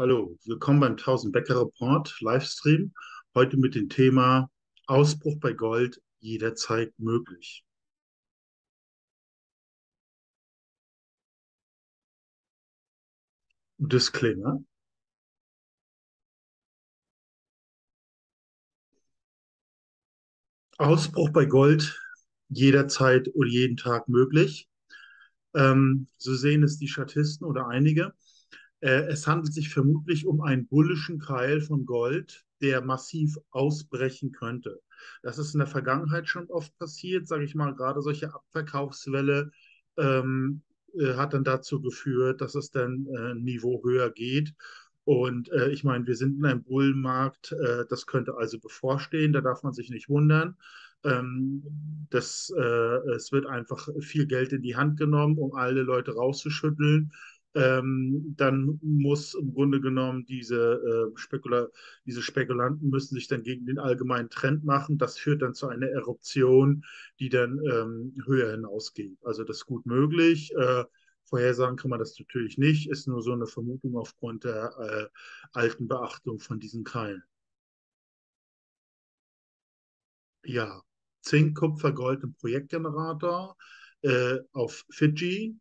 Hallo, willkommen beim 1000 Bäcker Report Livestream. Heute mit dem Thema Ausbruch bei Gold jederzeit möglich. Disclaimer. Ausbruch bei Gold jederzeit oder jeden Tag möglich. Ähm, so sehen es die Statisten oder einige. Äh, es handelt sich vermutlich um einen bullischen Keil von Gold, der massiv ausbrechen könnte. Das ist in der Vergangenheit schon oft passiert, sage ich mal, gerade solche Abverkaufswelle ähm, äh, hat dann dazu geführt, dass es dann äh, ein Niveau höher geht. Und äh, ich meine, wir sind in einem Bullenmarkt, äh, das könnte also bevorstehen, da darf man sich nicht wundern. Ähm, das, es wird einfach viel Geld in die Hand genommen, um alle Leute rauszuschütteln ähm, dann muss im Grunde genommen diese, äh, Spekula diese Spekulanten müssen sich dann gegen den allgemeinen Trend machen. Das führt dann zu einer Eruption, die dann ähm, höher hinausgeht. Also das ist gut möglich. Äh, vorhersagen kann man das natürlich nicht, ist nur so eine Vermutung aufgrund der äh, alten Beachtung von diesen Keilen. Ja, Zink, Kupfer, Gold im Projektgenerator äh, auf Fidschi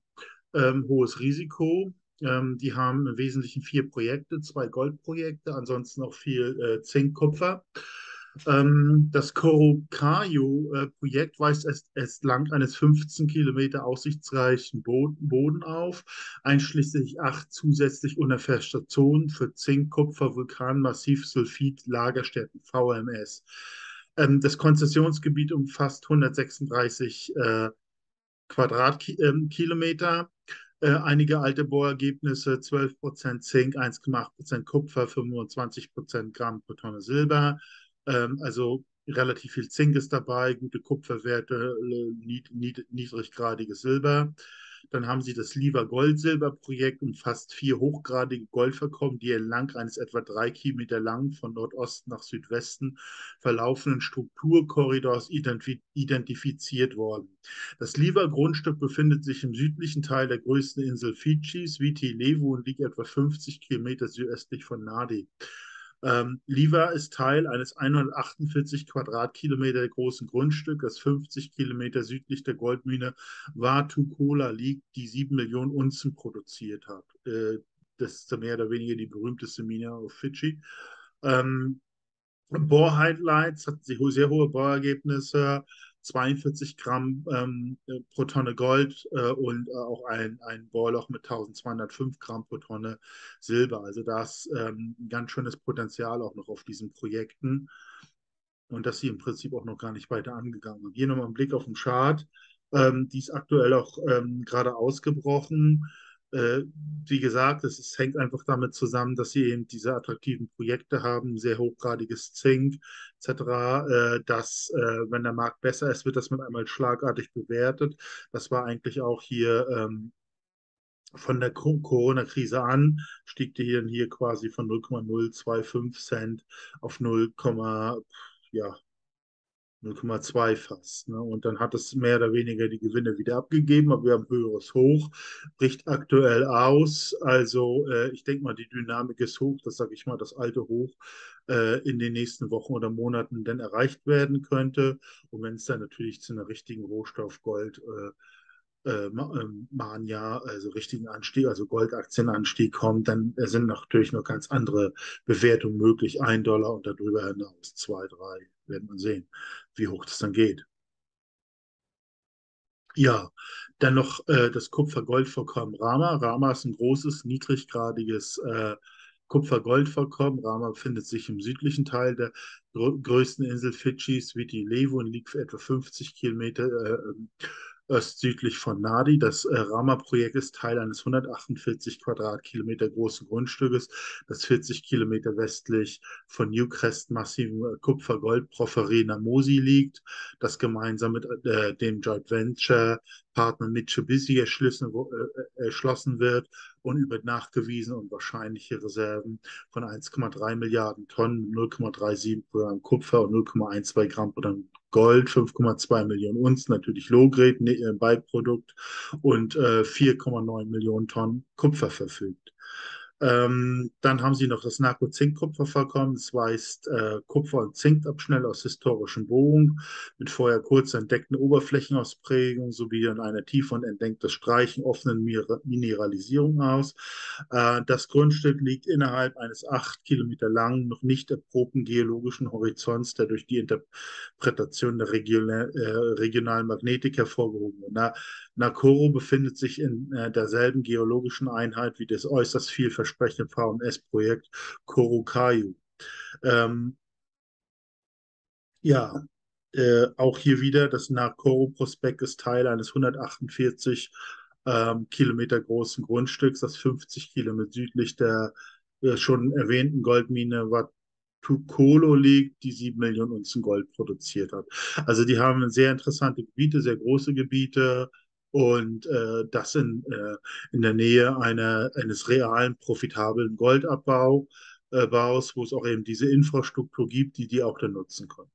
ähm, hohes Risiko. Ähm, die haben im Wesentlichen vier Projekte, zwei Goldprojekte, ansonsten auch viel äh, Zink. Ähm, das Corocayo-Projekt äh, weist es, es lang eines 15 Kilometer aussichtsreichen Boden, Boden auf, einschließlich acht zusätzlich unerfährte Stationen für Zink, Kupfer, Vulkan, Massiv, Sulfid, Lagerstätten, VMS. Ähm, das Konzessionsgebiet umfasst 136 äh, Quadratkilometer. Äh, einige alte Bohrergebnisse, 12% Zink, 1,8% Kupfer, 25% Gramm pro Tonne Silber. Ähm, also relativ viel Zink ist dabei, gute Kupferwerte, äh, nied, nied, niedriggradiges Silber. Dann haben sie das Liva Gold-Silber-Projekt, umfasst vier hochgradige Goldverkommen, die entlang eines etwa drei Kilometer langen, von Nordosten nach Südwesten verlaufenden Strukturkorridors identif identifiziert worden. Das Liva-Grundstück befindet sich im südlichen Teil der größten Insel Fidschis, Viti Levu, und liegt etwa 50 Kilometer südöstlich von Nadi. Ähm, Liva ist Teil eines 148 Quadratkilometer großen Grundstücks, das 50 Kilometer südlich der Goldmine Vatukola liegt, die sieben Millionen Unzen produziert hat. Äh, das ist mehr oder weniger die berühmteste Mine auf Fidschi. Ähm, Bohr-Highlights hat sehr hohe Bohrergebnisse, 42 Gramm ähm, pro Tonne Gold äh, und äh, auch ein, ein Bohrloch mit 1205 Gramm pro Tonne Silber. Also da ist ähm, ein ganz schönes Potenzial auch noch auf diesen Projekten und dass sie im Prinzip auch noch gar nicht weiter angegangen haben. Hier nochmal ein Blick auf den Chart. Ähm, die ist aktuell auch ähm, gerade ausgebrochen. Äh, wie gesagt, es, es, hängt einfach damit zusammen, dass sie eben diese attraktiven Projekte haben, sehr hochgradiges Zink etc., äh, dass, äh, wenn der Markt besser ist, wird das mit einmal schlagartig bewertet. Das war eigentlich auch hier ähm, von der Corona-Krise an, stieg die hier, hier quasi von 0,025 Cent auf 0, ja, 0,2 fast. Ne? Und dann hat es mehr oder weniger die Gewinne wieder abgegeben, aber wir haben höheres Hoch, bricht aktuell aus. Also äh, ich denke mal, die Dynamik ist hoch, das sage ich mal, das alte Hoch äh, in den nächsten Wochen oder Monaten dann erreicht werden könnte. Und wenn es dann natürlich zu einer richtigen Rohstoff Gold äh, äh, ähm, Mania, also richtigen Anstieg, also Goldaktienanstieg kommt, dann sind natürlich noch ganz andere Bewertungen möglich. Ein Dollar und darüber hinaus, zwei, drei, werden wir sehen, wie hoch das dann geht. Ja, dann noch äh, das Kupfer-Gold-Vorkommen Rama. Rama ist ein großes, niedriggradiges äh, Kupfer-Gold-Vorkommen. Rama befindet sich im südlichen Teil der größten Insel Fidschis, Viti und liegt für etwa 50 Kilometer äh, östsüdlich von Nadi. Das äh, Rama-Projekt ist Teil eines 148 Quadratkilometer großen Grundstückes, das 40 Kilometer westlich von Newcrest massiven äh, Kupfer-Gold-Porphyrie Namosi liegt, das gemeinsam mit äh, dem Joint Venture Partner Mitsubishi erschlossen, äh, erschlossen wird und über nachgewiesene und wahrscheinliche Reserven von 1,3 Milliarden Tonnen, 0,37 Gramm Kupfer und 0,12 Gramm Gold, 5,2 Millionen Unzen, natürlich Low-Grade, äh, Beiprodukt und äh, 4,9 Millionen Tonnen Kupfer verfügt. Ähm, dann haben sie noch das Narko-Zink-Kupfervorkommen. Das weist äh, Kupfer- und Zinkabschnell aus historischen Bohrungen mit vorher kurz entdeckten Oberflächenausprägungen sowie an einer tief und entdecktes Streichen offenen Mineralisierung aus. Äh, das Grundstück liegt innerhalb eines acht Kilometer langen, noch nicht erprobten geologischen Horizonts, der durch die Interpretation der Region, äh, regionalen Magnetik hervorgehoben wird. Na, Nakoro befindet sich in äh, derselben geologischen Einheit wie das äußerst vielversprechende VMS-Projekt Korukayu. Ähm, ja, äh, auch hier wieder, das Nakoro-Prospekt ist Teil eines 148 ähm, Kilometer großen Grundstücks, das 50 Kilometer südlich der äh, schon erwähnten Goldmine Watukolo liegt, die sieben Millionen Unzen Gold produziert hat. Also die haben sehr interessante Gebiete, sehr große Gebiete, und äh, das in, äh, in der Nähe einer, eines realen, profitablen Goldabbaus, äh, wo es auch eben diese Infrastruktur gibt, die die auch dann nutzen können.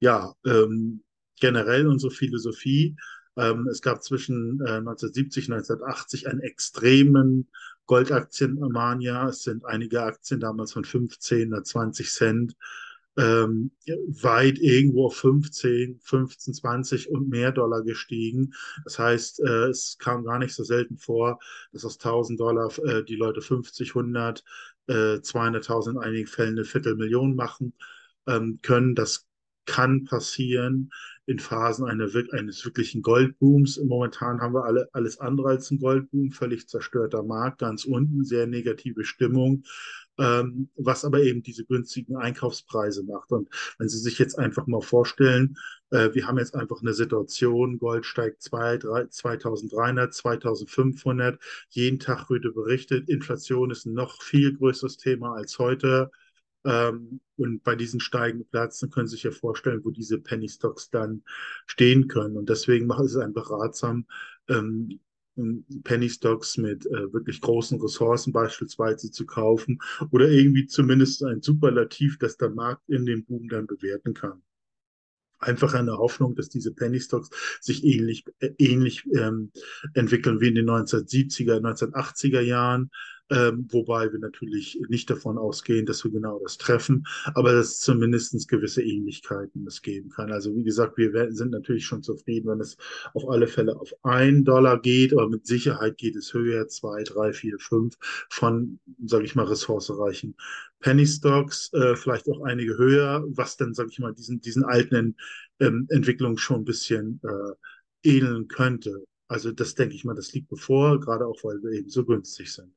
Ja, ähm, generell unsere Philosophie. Ähm, es gab zwischen äh, 1970 und 1980 einen extremen Goldaktienmania. Es sind einige Aktien damals von 15 oder 20 Cent ähm, weit irgendwo auf 15, 15, 20 und mehr Dollar gestiegen. Das heißt, äh, es kam gar nicht so selten vor, dass aus 1000 Dollar äh, die Leute 50, 100, äh, 200.000 in einigen Fällen eine Viertelmillion machen ähm, können. Das kann passieren in Phasen eine, eines wirklichen Goldbooms. Momentan haben wir alle, alles andere als einen Goldboom, völlig zerstörter Markt, ganz unten, sehr negative Stimmung ähm, was aber eben diese günstigen Einkaufspreise macht. Und wenn Sie sich jetzt einfach mal vorstellen, äh, wir haben jetzt einfach eine Situation, Gold steigt 2, 3, 2300, 2500, jeden Tag wird berichtet, Inflation ist ein noch viel größeres Thema als heute. Ähm, und bei diesen steigenden Plätzen können Sie sich ja vorstellen, wo diese Penny Stocks dann stehen können. Und deswegen macht es einfach ratsam, ähm, Penny Stocks mit äh, wirklich großen Ressourcen beispielsweise zu kaufen oder irgendwie zumindest ein Superlativ, das der Markt in dem Boom dann bewerten kann. Einfach eine Hoffnung, dass diese Penny Stocks sich ähnlich, äh, ähnlich ähm, entwickeln wie in den 1970er, 1980er Jahren, ähm, wobei wir natürlich nicht davon ausgehen, dass wir genau das treffen, aber dass es zumindest gewisse Ähnlichkeiten es geben kann. Also wie gesagt, wir sind natürlich schon zufrieden, wenn es auf alle Fälle auf ein Dollar geht, aber mit Sicherheit geht es höher, zwei, drei, vier, fünf von, sage ich mal, ressourcereichen Penny Stocks, äh, vielleicht auch einige höher, was dann, sage ich mal, diesen, diesen alten ähm, Entwicklungen schon ein bisschen äh, ähneln könnte. Also das denke ich mal, das liegt bevor, gerade auch weil wir eben so günstig sind.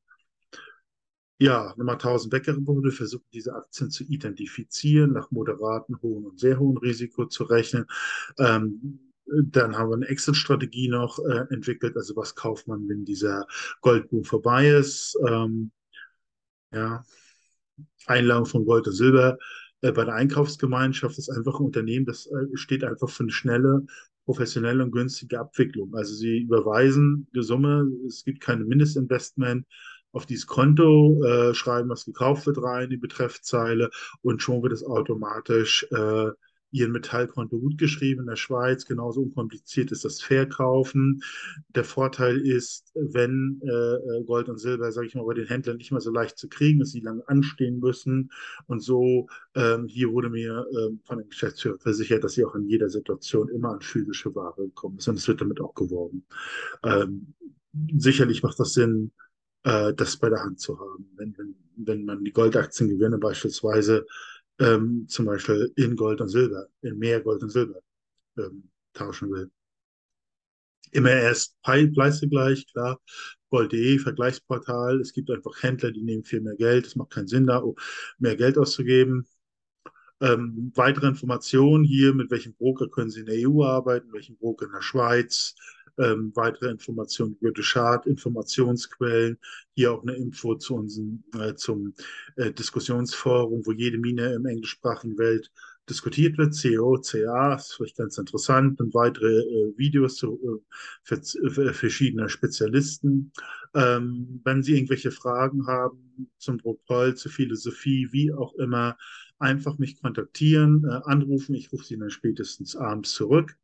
Ja, nochmal 1000 Bäckerbude versuchen diese Aktien zu identifizieren, nach moderaten, hohen und sehr hohen Risiko zu rechnen. Ähm, dann haben wir eine Exit-Strategie noch äh, entwickelt. Also was kauft man, wenn dieser Goldboom vorbei ist? Ähm, ja, Einlagen von Gold und Silber äh, bei der Einkaufsgemeinschaft ist einfach ein Unternehmen, das äh, steht einfach für eine schnelle, professionelle und günstige Abwicklung. Also sie überweisen die Summe, es gibt keine Mindestinvestment auf dieses Konto, äh, schreiben, was gekauft wird, rein, die Betreffzeile und schon wird es automatisch äh, ihren Metallkonto gut geschrieben in der Schweiz. Genauso unkompliziert ist das Verkaufen. Der Vorteil ist, wenn äh, Gold und Silber, sage ich mal, bei den Händlern nicht mehr so leicht zu kriegen ist, sie lange anstehen müssen. Und so, ähm, hier wurde mir ähm, von dem Geschäftsführer versichert, dass sie auch in jeder Situation immer an physische Ware kommen Und es wird damit auch geworben. Ähm, sicherlich macht das Sinn, äh, das bei der Hand zu haben. Wenn, wenn, wenn man die Goldaktiengewinne beispielsweise ähm, zum Beispiel in Gold und Silber, in mehr Gold und Silber ähm, tauschen will. Immer erst preisgleich, klar. Gold.de, Vergleichsportal. Es gibt einfach Händler, die nehmen viel mehr Geld. Es macht keinen Sinn, da mehr Geld auszugeben. Ähm, weitere Informationen hier, mit welchem Broker können Sie in der EU arbeiten, welchem Broker in der Schweiz, ähm, weitere Informationen über Chart, Informationsquellen, hier auch eine Info zu unserem, äh, zum äh, Diskussionsforum, wo jede Mine im englischsprachigen Welt diskutiert wird, CO, CA, ist vielleicht ganz interessant, und weitere äh, Videos zu äh, für, verschiedener Spezialisten. Ähm, wenn Sie irgendwelche Fragen haben zum Protokoll, zur Philosophie, wie auch immer, einfach mich kontaktieren, äh, anrufen. Ich rufe Sie dann spätestens abends zurück.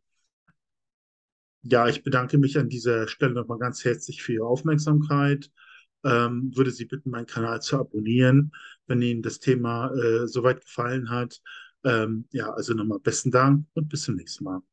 Ja, ich bedanke mich an dieser Stelle nochmal ganz herzlich für Ihre Aufmerksamkeit Ähm, würde Sie bitten, meinen Kanal zu abonnieren, wenn Ihnen das Thema äh, soweit gefallen hat. Ähm, ja, also nochmal besten Dank und bis zum nächsten Mal.